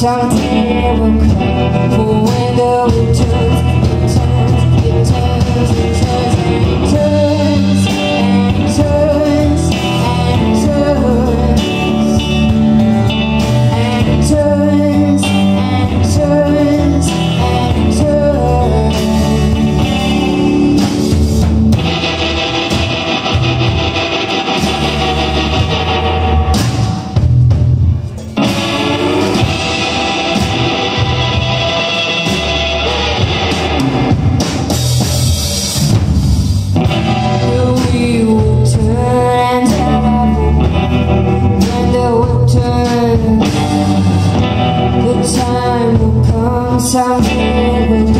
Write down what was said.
someday will come For when the inside